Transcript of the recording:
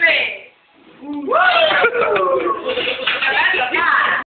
baby.